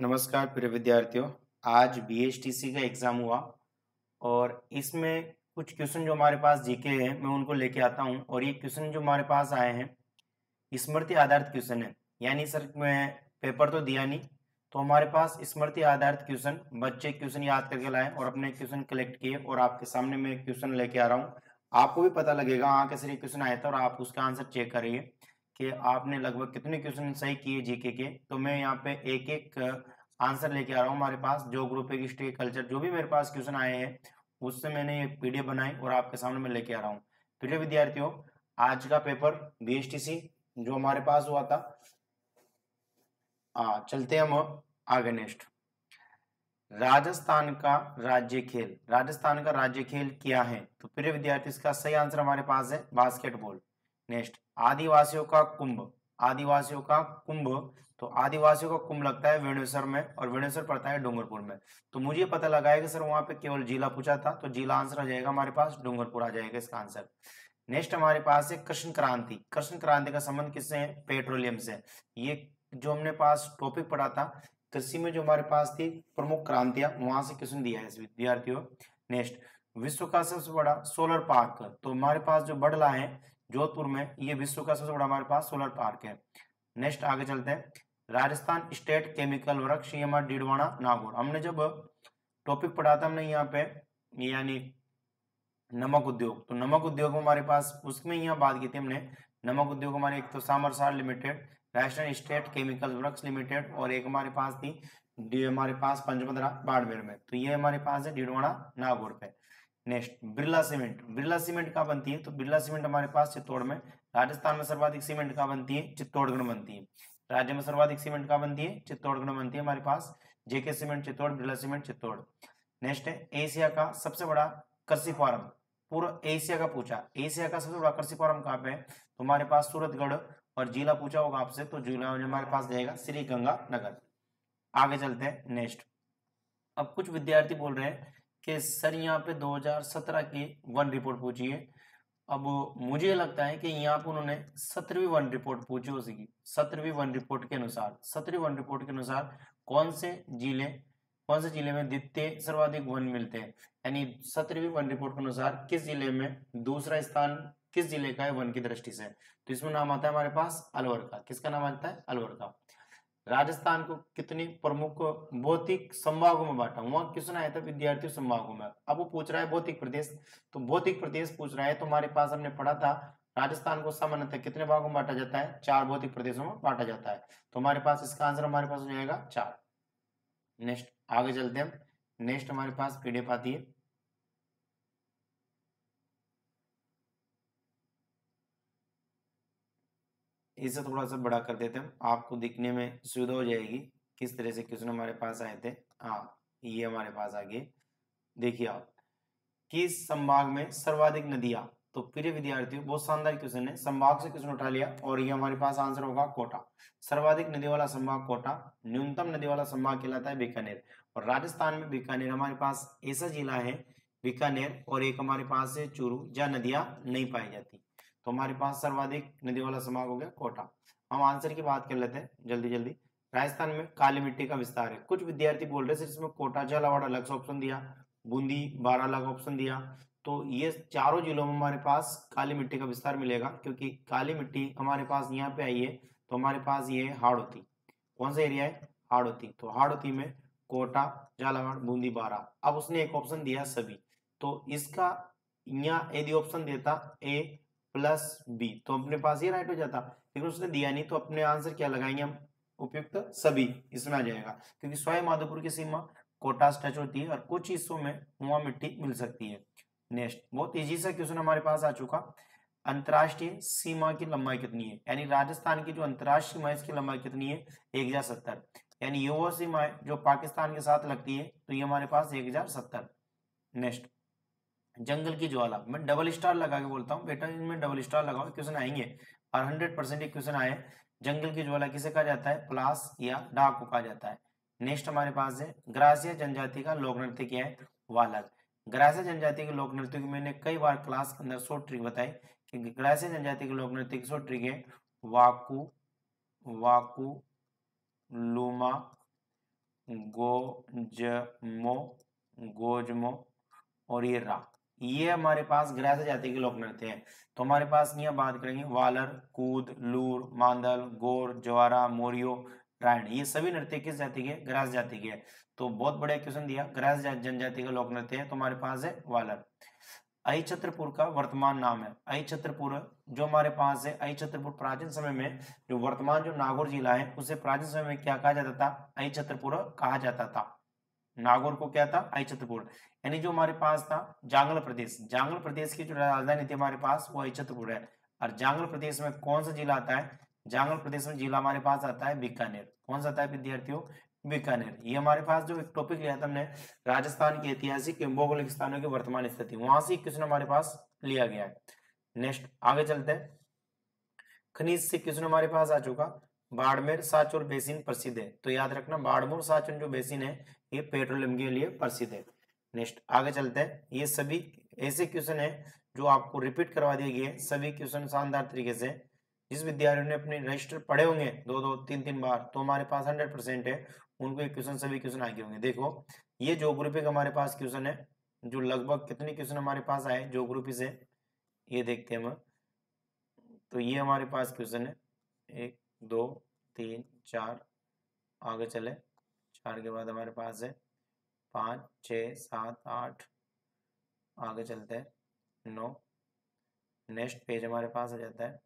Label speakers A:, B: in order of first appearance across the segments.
A: नमस्कार प्रिय विद्यार्थियों, आज बीएचटीसी का एग्ज़ाम हुआ और इसमें कुछ क्वेश्चन जो हमारे पास जीके हैं, मैं उनको लेके आता हूँ और ये क्वेश्चन जो हमारे पास आए हैं, स्मृति आधारित क्वेश्चन है। यानी सर, मैं पेपर तो दिया नहीं तो हमारे पास स्मृति आधारित क्वेश्चन बच्चे क्वेश्चन याद करके लाए और अपने क्वेश्चन कलेक्ट किए और आपके सामने मैं क्वेश्चन लेके आ रहा हूँ। आपको भी पता लगेगा हाँ कैसे क्वेश्चन आया था और आप उसका आंसर चेक करिए। कि आपने लगभग कितने क्वेश्चन सही किए जीके के? तो मैं यहाँ पे एक एक आंसर लेके आ रहा हूँ हमारे पास जो ग्रुप एक हिस्ट्री कल्चर जो भी मेरे पास क्वेश्चन आए हैं उससे मैंने एक पीडीएफ बनाई और आपके सामने मैं लेके आ रहा हूँ। प्रिय विद्यार्थियों आज का पेपर बीएसटीसी जो हमारे पास हुआ था। आ, चलते हम आगे नेक्स्ट। राजस्थान का राज्य खेल। राजस्थान का राज्य खेल क्या है? तो प्रिय विद्यार्थी इसका सही आंसर हमारे पास है बास्केटबॉल। नेक्स्ट, आदिवासियों का कुंभ। आदिवासियों का कुंभ तो आदिवासियों का कुंभ लगता है वेणुसर में और वेणुसर पड़ता है डूंगरपुर में। तो मुझे पता लगा है कि सर वहाँ पे केवल जिला पूछा था तो जिला आंसर आ जाएगा हमारे पास, डूंगरपुर आ जाएगा इसका आंसर। नेक्स्ट हमारे पास है कृष्ण क्रांति। कृष्ण क्रांति का संबंध किससे है? पेट्रोलियम से। ये जो हमने पास टॉपिक पढ़ा था, कृषि में जो हमारे पास थी, प्रमुख क्रांतियाँ, वहाँ से क्वेश्चन दिया है विद्यार्थियों? नेक्स्ट, विश्व का सबसे बड़ा सोलर पार्क तो हमारे पास जो बडला है जोधपुर में ये विश्व का सबसे बड़ा हमारे पास सोलर पार्क है। नेक्स्ट आगे चलते हैं। राजस्थान स्टेट केमिकल वर्क हमारे डिडवाना, नागौर। हमने जब टॉपिक पढ़ा था हमने यहाँ पे यानी नमक उद्योग। तो नमक उद्योग हमारे पास, उसमें यहाँ बात की थी हमने। नमक उद्योग हमारे एक तो सामरसार limited Rajasthan state chemical works limited और एक हमारे पास थी हमारे पास पंचमदरा बाड़मेर में। तो ये हमारे पास है डिडवाना, नागौर पे। Next, Birla cement. Birla cement कहाँ बनती है? तो बिरला सीमेंट हमारे पास चित्तौड़ में, राजस्थान में सर्वाधिक सीमेंट कहाँ बनती है? चित्तौड़गढ़ बनती है। राज्य में सर्वाधिक सीमेंट कहाँ बनती है? चित्तौड़गढ़ बनती है हमारे पास। JK cement Chittor, Birla cement Chittor. Next है, एशिया का सबसे बड़ा कृषि फार्म। पूरा एशिया का पूछा। एशिया का सबसे बड़ा कृषि फार्म कहाँ पे है? तो हमारे पास सूरतगढ़ और जिला पूछा होगा आपसे तो जिला हमारे पास जाएगा श्री गंगा नगर आगे चलते हैं, नेक्स्ट। अब कुछ विद्यार्थी बोल रहे हैं कि सर यहाँ पे 2017 की वन रिपोर्ट पूछी है। अब मुझे लगता है कि यहाँ पर उन्होंने सत्रहवीं वन रिपोर्ट पूछी हो सकी। सत्रहवीं वन रिपोर्ट के अनुसार, सत्रहवीं वन रिपोर्ट के अनुसार कौन से ज़िले, कौन से ज़िले में द्वितीय सर्वाधिक वन मिलते हैं? यानी सत्रहवीं वन रिपोर्ट के अनुसार किस ज़िले में दूसरा स्थान किस ज़िले का है वन की दृष्टि से? तो इसमें नाम आता है हमारे पास अलवर का किसका नाम आता है? अलवर का राजस्थान को कितनी प्रमुख भौतिक संभागों में बांटा वहाँ क्वेश्चन आया था विद्यार्थी संभागों में। अब वो पूछ रहा है भौतिक प्रदेश। तो भौतिक प्रदेश पूछ रहा है तो हमारे पास हमने पढ़ा था, राजस्थान को सामान्यतः कितने भागों में बांटा जाता है? चार भौतिक प्रदेशों में बांटा जाता है। तो हमारे पास इसका आंसर हमारे पास हो जाएगा चार। नेक्स्ट, आगे चलते हैं नेक्स्ट हमारे पास पीडीएफ आती है। इसे थोड़ा सा बड़ा कर देते हैं। आपको दिखने में सुविधा हो जाएगी किस तरह से क्वेश्चन हमारे पास आए थे। हाँ ये हमारे पास आ गए। देखिए आप, किस संभाग में सर्वाधिक नदियाँ? तो प्रिय विद्यार्थियों, बहुत शानदार क्वेश्चन है। संभाग से क्वेश्चन उठा लिया? और ये हमारे पास आंसर होगा कोटा। सर्वाधिक नदी वाला संभाग कोटा, न्यूनतम नदी वाला संभाग कहलाता है बीकानेर। और राजस्थान में बीकानेर हमारे पास ऐसा जिला है, बीकानेर, और एक हमारे पास है चूरू, जहाँ नदियाँ नहीं पाई जाती। तो हमारे पास सर्वाधिक नदी वाला समाग हो गया कोटा। हम आंसर की बात कर लेते हैं जल्दी जल्दी। राजस्थान में काली मिट्टी का विस्तार है। कुछ विद्यार्थी बोल रहे थे इसमें कोटा, झालावाड़ अलग से ऑप्शन दिया, बूंदी, बारह अलग ऑप्शन दिया। तो ये चारों जिलों में हमारे पास काली मिट्टी का विस्तार मिलेगा, क्योंकि काली मिट्टी हमारे पास यहाँ पे आई है तो हमारे पास ये हाड़ोती। कौन सा एरिया है? हाड़ोती। तो हाड़ोती में कोटा, झालावाड़, बूंदी, बारह। अब उसने एक ऑप्शन दिया सभी। तो इसका यहाँ यदि ऑप्शन देता ए प्लस बी। तो अपने पास ये राइट हो जाता। लेकिन उसने दिया नहीं तो अपने आंसर क्या लगाएँगे हम? उपयुक्त सभी। इसमें आ जाएगा। क्योंकि स्वयं माधोपुर की सीमा कोटा टच होती है और कुछ हिस्सों में मुआ मिट्टी मिल सकती है। नेक्स्ट बहुत इजी सा क्वेश्चन हमारे पास आ चुका। अंतरराष्ट्रीय सीमा की लंबाई कितनी है? यानी राजस्थान की जो अंतरराष्ट्रीय सीमा है, इसकी लंबाई कितनी है? एक हज़ार सत्तर। यानी ये वो सीमा है जो पाकिस्तान के साथ लगती है तो ये हमारे पास एक हज़ार सत्तर। नेक्स्ट जंगल की ज्वाला। मैं डबल स्टार लगा के बोलता हूँ, बेटा इनमें डबल स्टार लगाओ क्वेश्चन आएँगे। और हंड्रेड परसेंट क्वेश्चन आए। जंगल की ज्वाला किसे कहा जाता है? प्लास या डाक को कहा जाता है। नेक्स्ट हमारे पास है, ग्रासिया जनजाति का लोक नृत्य क्या है? वालक ग्रासिया जनजाति के लोक नृत्य की मैंने कई बार क्लास के अंदर शॉर्ट ट्रिक बताई कि ग्रासिया जनजाति के लोक नृत्य की शॉर्ट ट्रिक है, वाकू वाकू, लूमा गोजमो गोजमो और ये रा। ये हमारे पास ग्रह जाति के लोक नृत्य हैं। तो हमारे पास यहाँ बात करेंगे वालर कूद, लूर, मांदल, गोर, जवारा, मोरियो, रायण, ये सभी नृत्य किस जाति के? ग्रास जाति के। तो बहुत बड़े क्वेश्चन दिया। ग्रास जनजाति का लोक नृत्य है तो हमारे पास है वालर आई छत्रपुर का वर्तमान नाम है। आई छत्रपुर जो हमारे पास है आई छत्रपुर प्राचीन समय में, जो वर्तमान जो नागौर जिला है, उसे प्राचीन समय में क्या कहा जाता था? आई छत्रपुर कहा जाता था। नागौर को क्या था? छत्रपुर यानी जो हमारे पास था, जांगल प्रदेश। जांगल प्रदेश की जो राजधानी थी हमारे पास, वो छत्रपुर है। और जांगल प्रदेश में कौन सा जिला आता है? जांगल प्रदेश में जिला हमारे पास आता है बीकानेर। कौन सा आता है, विद्यार्थियों? बीकानेर। ये हमारे पास जो एक टॉपिक लिया था हमने, राजस्थान की ऐतिहासिक भौगोलिक स्थानों की वर्तमान स्थिति। वहाँ से क्वेश्चन हमारे पास लिया गया है। नेक्स्ट आगे चलते हैं। खनिज से क्वेश्चन हमारे पास आ चुका। बाड़मेर साचोर बेसिन प्रसिद्ध है। तो याद रखना, बाड़मेर साचोर जो बेसिन है ये पेट्रोलियम के लिए प्रसिद्ध है। नेक्स्ट, आगे चलते हैं। ये सभी ऐसे क्वेश्चन है जो आपको रिपीट करवा दिए गए सभी क्वेश्चन शानदार तरीके से। जिस विद्यार्थियों ने अपने रजिस्टर पढ़े होंगे, दो दो, तीन तीन बार तो हमारे पास हंड्रेड परसेंट है। उनको ये क्वेश्चन सभी क्वेश्चन आगे होंगे। देखो, ये जोग्राफी हमारे पास क्वेश्चन है, जो लगभग कितने क्वेश्चन हमारे पास आए जोग्राफी से, ये देखते हैं हम। तो ये हमारे पास क्वेश्चन है। एक, दो, तीन, चार, आगे चले। चार के बाद हमारे पास है। पाँच छ सात, आठ। आगे चलते हैं। नौ। नेक्स्ट पेज हमारे पास आ जाता है।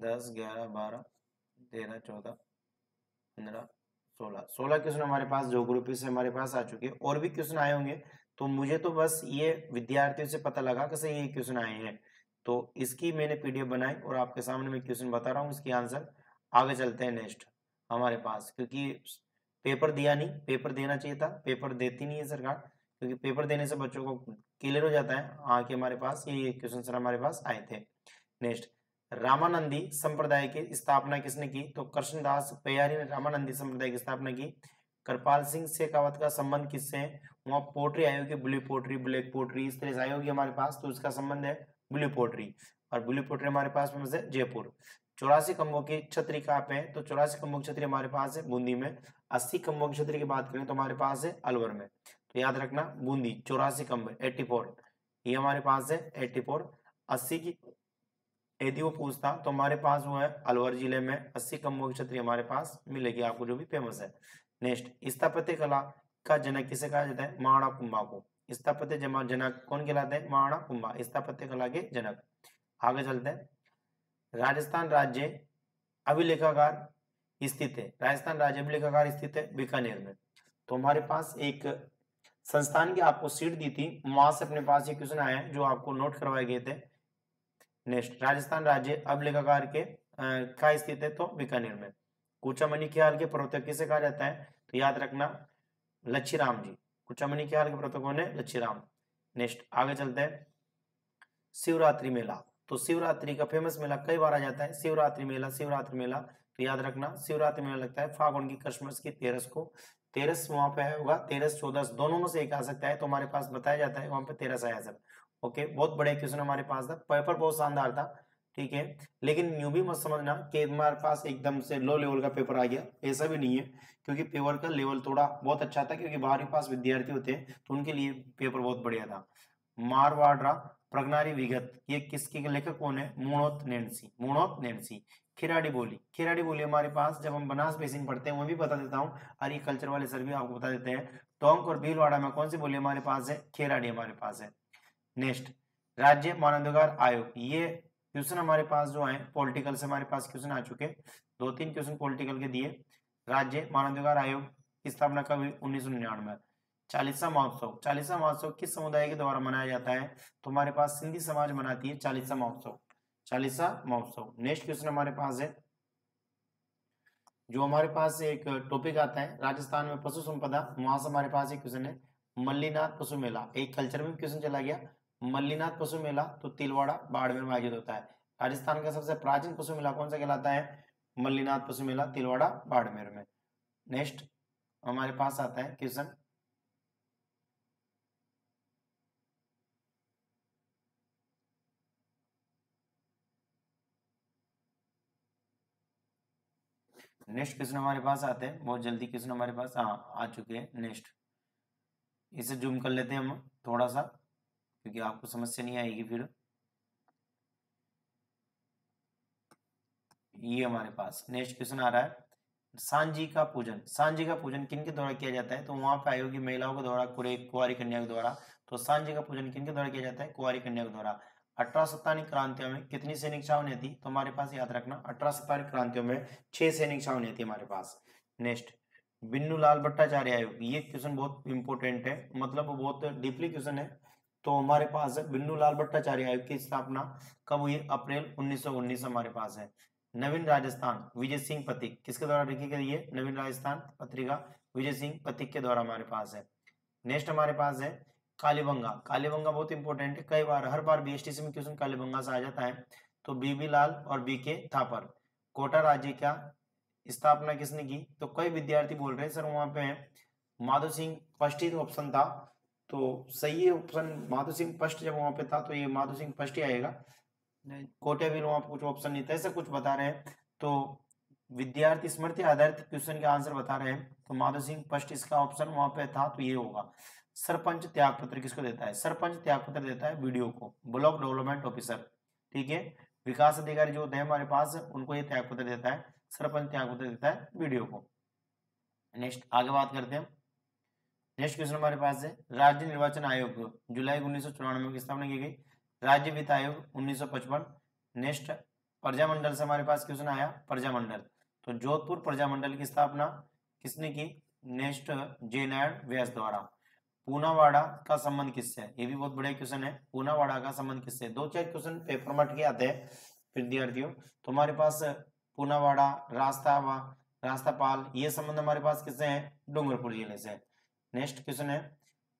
A: दस, ग्यारह, बारह, तेरह, चौदह, पंद्रह, सोलह। सोलह क्वेश्चन हमारे पास जोग्राफी से हमारे पास आ चुके हैं। और भी क्वेश्चन आए होंगे तो मुझे तो बस ये विद्यार्थियों से पता लगा कि सही ये क्वेश्चन आए हैं। तो इसकी मैंने पीडीएफ बनाई और आपके सामने मैं क्वेश्चन बता रहा हूँ, इसकी आंसर आगे चलते हैं नेक्स्ट हमारे पास। क्योंकि पेपर दिया नहीं, पेपर देना चाहिए था, पेपर देती नहीं है सरकार, क्योंकि पेपर देने से बच्चों को क्लियर हो जाता है। हाँ कि हमारे पास ये क्वेश्चन सर हमारे पास आए थे। नेक्स्ट रामानंदी संप्रदाय की स्थापना किसने की? तो कृष्णदास पयारी ने रामानंदी संप्रदाय की स्थापना की। कृपाल सिंह शेखावत का संबंध किससे है? वहाँ पोट्री आयोग है ब्लू पोट्री ब्लैक पोट्री इस तरह से आयोग हमारे पास तो उसका संबंध है। Blue pottery. और ब्लू पोट्री हमारे पास फ़ेमस है जयपुर। चौरासी कम्बों की छतरी कहाँ पे है तो चौरासी कम्बों की छतरी हमारे पास है बूंदी में। अस्सी कम्बों की छतरी की बात करें तो हमारे पास है अलवर में। तो याद रखना, बूंदी, चौरासी कम्ब एट्टी फोर। ये हमारे पास है एट्टी फोर। अस्सी की यदि वो पूछता तो हमारे पास वो है अलवर ज़िले में। अस्सी कम्बों की छतरी हमारे पास मिलेगी, आपको जो भी फ़ेमस है। नेक्स्ट स्थापत्य कला का जनक किसे कहा जाता है? महाड़ा कुंभा को। स्थापत्य जमा जनक, कौन कहलाते हैं? महाराणा कुंभा, स्थापत्य कला के जनक। आगे चलते हैं। राजस्थान राज्य अभिलेखागार स्थित है। राजस्थान राज्य अभिलेखागार स्थित है, बीकानेर में। तो हमारे पास एक संस्थान की आपको सीट दी थी, वहाँ से अपने पास ये क्वेश्चन आया जो आपको नोट करवाए गए थे। नेक्स्ट राजस्थान राज्य अभिलेखागार के का स्थित है तो बीकानेर में। कुचामणि ख्याल के प्रवर्तक किसे कहा जाता है? तो याद रखना लच्छी जी। कुचामणि के प्रवर्तक कौन है लच्छी राम नेक्स्ट आगे चलते हैं। शिवरात्रि मेला। तो शिवरात्रि का फ़ेमस मेला कई बार आ जाता है। शिवरात्रि मेला शिवरात्रि मेला तो याद रखना, शिवरात्रि मेला लगता है फागुन की क्रिसमस की तेरस को। तेरस वहाँ पे होगा, तेरस चौदह दोनों में से एक आ सकता है तो हमारे पास बताया जाता है, वहाँ पे तेरस आया सर ओके बहुत बड़े क्वेश्चन हमारे पास था पेपर बहुत शानदार था। ठीक है? लेकिन यूँ भी मत समझना कि हमारे पास एकदम से लो लेवल का पेपर आ गया। ऐसा भी नहीं है, क्योंकि पेपर का लेवल थोड़ा बहुत अच्छा था, क्योंकि बाहर पास विद्यार्थी होते हैं तो उनके लिए पेपर बहुत बढ़िया था। मारवाड़ा, प्रगनारी विगत, ये किसके लेखक कौन है? मुणोत नेंसी मुणोत नेंसी खिराड़ी बोली खिराड़ी बोली, हमारे पास जब हम बनास बेसिन पढ़ते हैं, वो भी बता देता हूँ, और कल्चर वाले सर भी आपको बता देते हैं। टोंक और भीलवाड़ा में कौन सी बोली हमारे पास है? खेराड़ी हमारे पास है। नेक्स्ट राज्य मानवाधिकार आयोग, ये क्वेश्चन हमारे पास जो है पॉलिटिकल से हमारे पास क्वेश्चन आ चुके दो तीन क्वेश्चन पॉलिटिकल के दिए। राज्य, मानवाधिकार आयोग की स्थापना कब हुई? उन्नीस सौ निन्यानवे चालीसा महोत्सव। चालीसा महोत्सव किस समुदाय के द्वारा मनाया जाता है? तो हमारे पास सिंधी समाज मनाती है चालीसा महोत्सव। चालीसा महोत्सव। नेक्स्ट क्वेश्चन हमारे पास है। जो हमारे पास एक टॉपिक आता है, राजस्थान में पशु संपदा, वहाँ से हमारे पास एक क्वेश्चन है, मल्लीनाथ पशु मेला। एक कल्चर में क्वेश्चन चला गया। मल्लीनाथ पशु मेला तो तिलवाड़ा, बाड़मेर में आयोजित होता है। राजस्थान का सबसे प्राचीन पशु मेला कौन सा कहलाता है? मल्लीनाथ पशु मेला, तिलवाड़ा, बाड़मेर में। नेक्स्ट, हमारे पास आता है क्वेश्चन। नेक्स्ट क्वेश्चन हमारे पास आते हैं। बहुत जल्दी क्वेश्चन हमारे पास हाँ आ चुके हैं। नेक्स्ट, इसे जूम कर लेते हैं हम, थोड़ा सा। क्योंकि आपको समस्या नहीं आएगी फिर। ये हमारे पास। नेक्स्ट क्वेश्चन आ रहा है। सांझी का पूजन। सांझी का पूजन किन के द्वारा किया जाता है? तो वहाँ पे आयोगी महिलाओं के द्वारा कुआरी कन्या के द्वारा। तो सांझी का पूजन किन के द्वारा किया जाता है? कुआरी कन्या के द्वारा। अठारह सत्तानी क्रांतियों में कितनी सैनिक छावनी थी? तो हमारे पास याद रखना, अठारह सत्तानी क्रांतियों में छह सैनिक छावनी थी हमारे पास। नेक्स्ट बिन्नू लाल भट्टाचार्य आयोग। ये क्वेश्चन बहुत इंपॉर्टेंट है। मतलब बहुत डीपली क्वेश्चन है। तो हमारे पास है बिन्नू लाल भट्टाचार्य आयोग की स्थापना, कब हुई? अप्रैल 1919 हमारे पास है। नवीन राजस्थान, विजय सिंह पथिक, किसके द्वारा लिखी गई है? नवीन राजस्थान पत्रिका, विजय सिंह पथिक के द्वारा हमारे पास है। नेक्स्ट हमारे पास है कालीबंगा। कालीबंगा बहुत इंपॉर्टेंट है। कई बार, हर बार बीएसटीसी में क्वेश्चन कालीबंगा से आ जाता है। तो बीबी लाल और बी के थापर। कोटा राज्य का स्थापना किसने की? तो कई विद्यार्थी बोल रहे हैं, सर वहाँ पे माधो सिंह फ़र्स्ट ही ऑप्शन था। तो सही है ऑप्शन माधो सिंह फ़र्स्ट जब वहाँ पे था तो ये माधो सिंह फ़र्स्ट ही आएगा। कोटे भी वहाँ कुछ ऑप्शन नहीं था ऐसा कुछ बता रहे हैं। तो विद्यार्थी स्मृति आधारित क्वेश्चन के आंसर बता रहे हैं। तो माधो सिंह फ़र्स्ट इसका ऑप्शन वहाँ पे था तो ये होगा। सरपंच त्याग पत्र किसको देता है? सरपंच त्याग पत्र देता है वीडियो को। ब्लॉक डेवलपमेंट ऑफिसर ठीक है? विकास अधिकारी जो होते हैं हमारे पास उनको ये त्याग पत्र देता है। सरपंच त्याग पत्र देता है वीडियो को। नेक्स्ट आगे बात करते हैं। नेक्स्ट क्वेश्चन हमारे पास है। राज्य निर्वाचन आयोग, जुलाई उन्नीस की स्थापना की गई? राज्य वित्त आयोग, उन्नीस नेक्स्ट, प्रजामंडल से हमारे पास क्वेश्चन आया, प्रजामंडल। तो जोधपुर प्रजामंडल की स्थापना किसने की? नेक्स्ट जे नारायण व्यास द्वारा। पूनावाड़ा का संबंध किससे है? ये भी बहुत बड़ा क्वेश्चन है। पूनावाड़ा का संबंध किससे दो चार क्वेश्चन पेपर मट के आते हैं विद्यार्थियों। तो हमारे पास पूनावाड़ा रास्ता रास्तापाल, ये संबंध हमारे पास किससे है? डूंगरपुर ज़िले से नेक्स्ट क्वेश्चन है।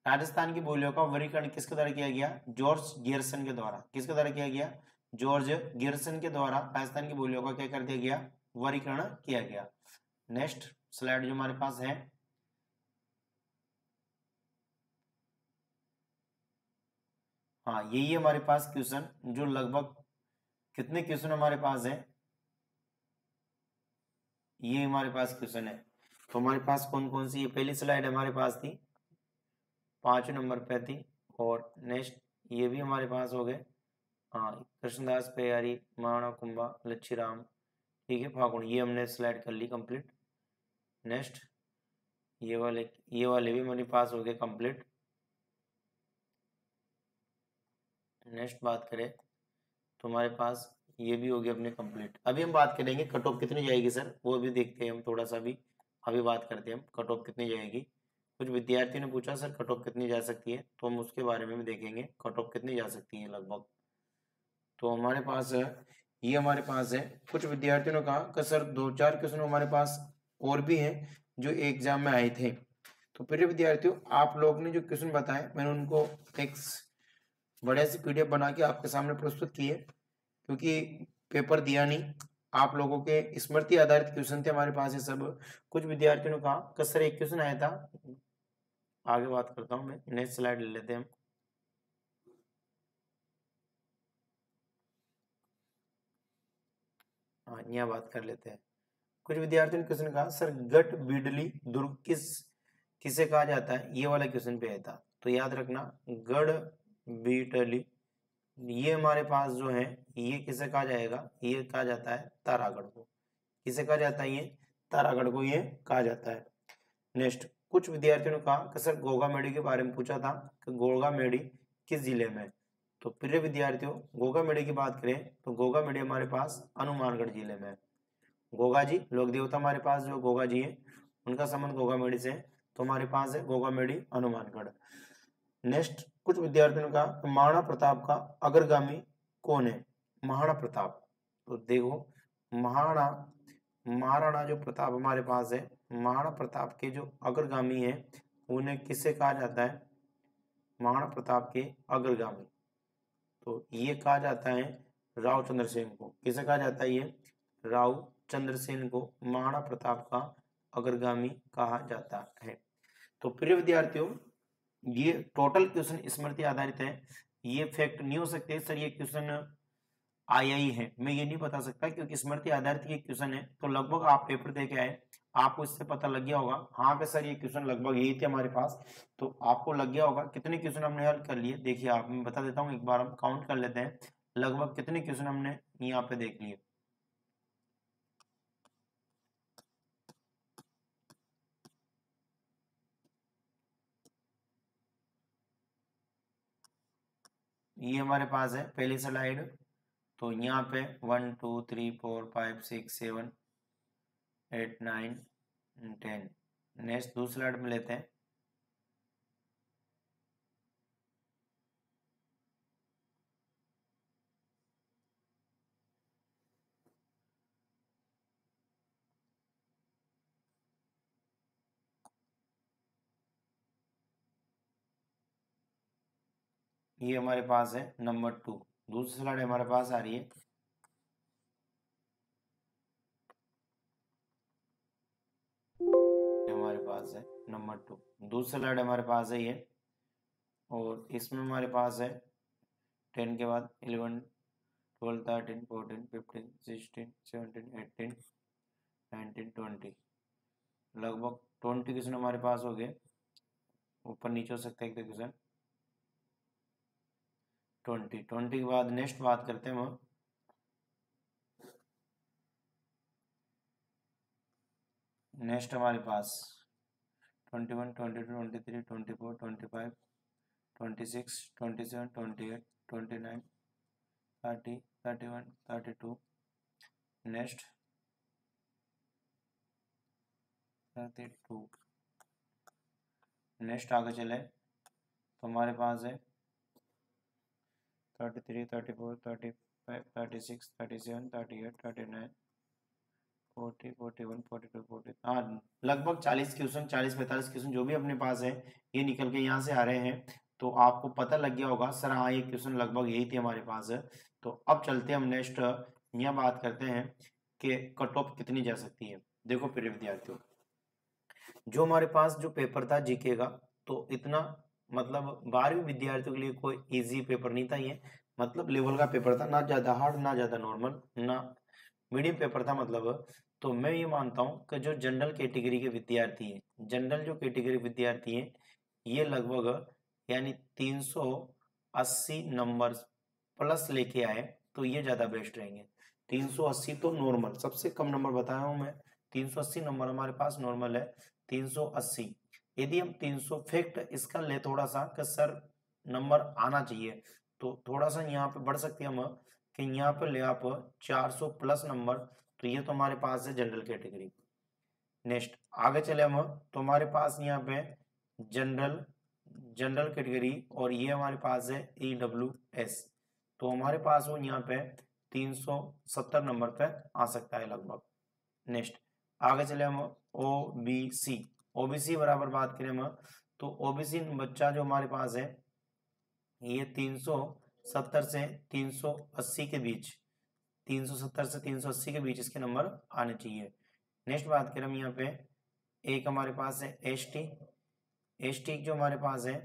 A: राजस्थान की बोलियों का वर्गीकरण किसके द्वारा किया गया? जॉर्ज गियरसन के द्वारा। किसके द्वारा किया गया? जॉर्ज गियरसन के द्वारा राजस्थान की बोलियों का क्या कर दिया गया? वर्गीकरण किया गया। नेक्स्ट स्लाइड जो हमारे पास है। हाँ यही हमारे पास क्वेश्चन, जो लगभग कितने क्वेश्चन हमारे पास है? ये हमारे पास क्वेश्चन है। तो हमारे पास कौन कौन सी ये पहली स्लाइड हमारे पास थी पाँच नंबर पे थी, और नेक्स्ट ये भी हमारे पास हो गए हाँ कृष्णदास पेयारी महाणा कुंभा लच्छी राम ठीक है, फागुन, ये हमने स्लाइड कर ली कंप्लीट नेक्स्ट ये वाले ये वाले भी हमारे पास हो गए कंप्लीट नेक्स्ट बात करें तो हमारे पास ये भी हो गया अपने कंप्लीट अभी हम बात करेंगे कट ऑफ़ कितनी जाएगी सर वो भी देखते हैं हम थोड़ा सा भी. अभी बात करते हैं हम कट ऑफ़ कितनी जाएगी। कुछ विद्यार्थियों ने पूछा, सर कट ऑफ़ कितनी जा सकती है? तो हम उसके बारे में भी देखेंगे कट ऑफ़ कितनी जा सकती है लगभग। तो हमारे पास ये हमारे पास है। कुछ विद्यार्थियों ने कहा कि, सर, दो चार क्वेश्चन हमारे पास और भी हैं जो एग्ज़ाम में आए थे। तो प्रिय विद्यार्थियों, आप लोग ने जो क्वेश्चन बताए, मैंने उनको एक बढ़िया सी पीडीएफ बना के आपके सामने प्रस्तुत की है क्योंकि पेपर दिया नहीं। आप लोगों के स्मृति आधारित क्वेश्चन थे हमारे पास ये सब। कुछ विद्यार्थियों ने कहा सर एक क्वेश्चन आया था। आगे बात करता हूँ मैं, नेक्स्ट स्लाइड ले लेते हैं हम। हाँ यहाँ बात कर लेते हैं। कुछ विद्यार्थियों ने क्वेश्चन कहा, सर, गट बिडली दुर्ग किस, किसे कहा जाता है? ये वाला क्वेश्चन पे आया था। तो याद रखना, गढ़ बीटली ये हमारे पास जो है, ये किसे कहा जाएगा? ये कहा जाता है तारागढ़ को। किसे कहा जाता है ये? तारागढ़ को ये कहा जाता है। नेक्स्ट कुछ विद्यार्थियों ने कहा कि सर, गोगा मेडी के बारे में पूछा था कि गोगा मेडी किस ज़िले में तो प्रिय विद्यार्थियों, गोगा मेडी की बात करें तो गोगा मेडी हमारे पास हनुमानगढ़ ज़िले में गोगा जी, लोक देवता हमारे पास जो गोगा जी है, उनका संबंध गोगा मेडी से है तो हमारे पास है गोगा मेडी हनुमानगढ़। नेक्स्ट, कुछ विद्यार्थियों ने कहा महाराणा प्रताप का अग्रगामी कौन है? महाराणा प्रताप। तो देखो, महाराणा महाराणा जो प्रताप हमारे पास है, महाराणा प्रताप के जो अग्रगामी है, उन्हें किससे कहा जाता है? महाराणा प्रताप के अग्रगामी। तो ये कहा जाता है राव चंद्रसेन को। किसे कहा जाता है ये? राव चंद्रसेन को महाराणा प्रताप का अग्रगामी कहा जाता है। तो प्रिय विद्यार्थियों ये टोटल क्वेश्चन स्मृति आधारित है। ये फैक्ट नहीं हो सकते सर ये क्वेश्चन आई आई है। मैं ये नहीं बता सकता क्योंकि स्मृति आधारित ये क्वेश्चन है। तो लगभग आप पेपर दे के आए, आपको इससे पता लग गया होगा। हाँ पे सर ये क्वेश्चन लगभग यही थे हमारे पास तो आपको लग गया होगा कितने क्वेश्चन हमने हल कर लिए। देखिए, आप, मैं बता देता हूँ, एक बार हम काउंट कर लेते हैं। लगभग कितने क्वेश्चन हमने यहाँ पे देख लिए। ये हमारे पास है, पहली स्लाइड तो यहाँ पे one two three four five six seven eight nine ten next दूसरा स्लाइड में लेते हैं। ये हमारे पास है नंबर टू दूसरी स्लाइड हमारे पास आ रही है। हमारे पास है नंबर टू दूसरी स्लाइड हमारे पास है ये। और इसमें हमारे पास है टेन के बाद eleven twelve thirteen fourteen fifteen sixteen seventeen eighteen nineteen twenty लगभग ट्वेंटी क्वेश्चन हमारे पास हो गए। ऊपर नीचे हो सकता है एक क्वेश्चन ट्वेंटी ट्वेंटी के बाद नेक्स्ट बात करते हैं हम। नेक्स्ट हमारे पास twenty one, twenty two, twenty three, twenty four, twenty five, twenty six, twenty seven, twenty eight, twenty nine, thirty thirty one, thirty two. Next. Thirty two. Next आगे चले। तो हमारे पास है thirty three thirty four thirty five thirty six thirty seven thirty eight thirty nine forty forty one forty two forty हाँ लगभग चालीस question चालीस, पैंतालीस क्वेश्चन जो भी अपने पास है, ये निकल के यहाँ से आ रहे हैं। तो आपको पता लग गया होगा, सर हाँ ये क्वेश्चन लगभग यही थे हमारे पास। तो अब चलते हैं हम नेक्स्ट, यहाँ बात करते हैं कि कट ऑफ़ कितनी जा सकती है। देखो, प्रिय विद्यार्थियों, जो हमारे पास जो पेपर था जीके का तो इतना मतलब बारहवीं विद्यार्थियों के लिए कोई इजी पेपर नहीं था ये। मतलब लेवल का पेपर था, ना ज़्यादा हार्ड ना ज़्यादा नॉर्मल ना मीडियम पेपर था मतलब। तो मैं ये मानता हूँ कि जो जनरल कैटेगरी के विद्यार्थी हैं जनरल जो कैटेगरी विद्यार्थी हैं, ये लगभग यानी 380 नंबर प्लस लेके आए तो ये ज़्यादा बेस्ट रहेंगे। 380 तो नॉर्मल सबसे कम नंबर बताया हूँ मैं। 380 नंबर हमारे पास नॉर्मल है 380 यदि हम 300 फैक्ट इसका ले थोड़ा सा कि सर नंबर आना चाहिए तो थोड़ा सा यहाँ पे बढ़ सकते हैं हम, कि यहाँ पे ले आप 400 प्लस नंबर तो ये तो हमारे पास है जनरल कैटेगरी। नेक्स्ट, आगे चले हम तो हमारे पास यहाँ पे जनरल जनरल कैटेगरी और ये हमारे पास है ई डब्ल्यू एस तो हमारे पास वो यहाँ पे 370 नंबर पे आ सकता है लगभग। नेक्स्ट, आगे चले हम ओ बी सी ओबीसी बराबर बात करें हम तो ओबीसी बच्चा जो हमारे पास है, ये 370 से 380 के बीच 370 से 380 के बीच इसके नंबर आने चाहिए। नेक्स्ट बात करें हम यहाँ पे, एक हमारे पास है एस टी एस टी जो हमारे पास है,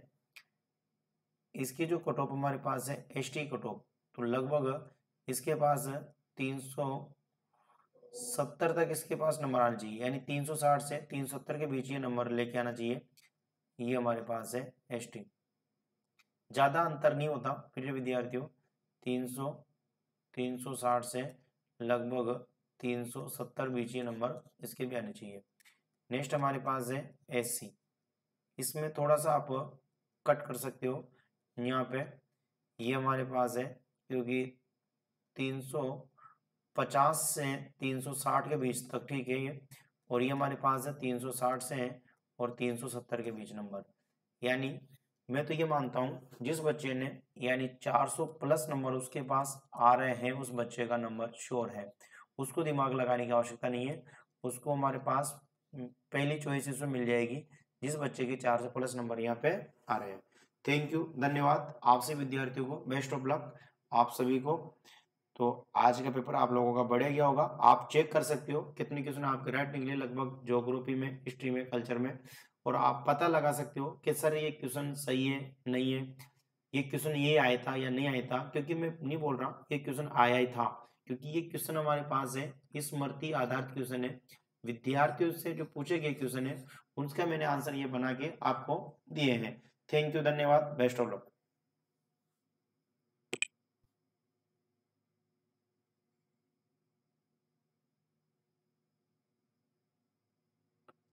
A: इसकी जो कटऑफ हमारे पास है एस टी कटऑफ तो लगभग इसके पास तीन सौ सत्तर तक इसके पास नंबर आना चाहिए, यानी तीन सौ साठ से तीन सौ सत्तर के बीच ये नंबर लेके आना चाहिए। ये हमारे पास है एस टी। ज़्यादा अंतर नहीं होता, फिर विद्यार्थियों, तीन सौ तीन सौ साठ से लगभग तीन सौ सत्तर बीच ये नंबर इसके भी आने चाहिए। नेक्स्ट हमारे पास है एस सी। इसमें थोड़ा सा आप कट कर सकते हो। यहाँ पे ये हमारे पास है, क्योंकि तीन सौ पचास से तीन सौ साठ के बीच तक, ठीक है ये? और ये हमारे पास है तीन सौ साठ से है और तीन सौ सत्तर के बीच नंबर। यानी मैं तो ये मानता हूँ, जिस बच्चे ने, यानी चार सौ प्लस नंबर उसके पास आ रहे हैं, उस बच्चे का नंबर श्योर है। उसको दिमाग लगाने की आवश्यकता नहीं है। उसको हमारे पास पहली चॉइस इसमें मिल जाएगी, जिस बच्चे के चार सौ प्लस नंबर यहाँ पे आ रहे हैं। थैंक यू, धन्यवाद। आपसे विद्यार्थियों को बेस्ट ऑफ़ लक, आप सभी को। तो आज का पेपर आप लोगों का बढ़िया गया होगा। आप चेक कर सकते हो कितने क्वेश्चन आपके राइट निकले लगभग जोग्राफी में, हिस्ट्री में, कल्चर में, और आप पता लगा सकते हो कि सर ये क्वेश्चन सही है, नहीं है, ये क्वेश्चन ये आया था या नहीं आया था, क्योंकि मैं नहीं बोल रहा ये क्वेश्चन आया ही था, क्योंकि ये क्वेश्चन हमारे पास है स्मृति आधारित क्वेश्चन है, विद्यार्थियों से जो पूछे गए क्वेश्चन है उसका मैंने आंसर ये बना के आपको दिए हैं। थैंक यू, धन्यवाद, बेस्ट ऑफ़ लक।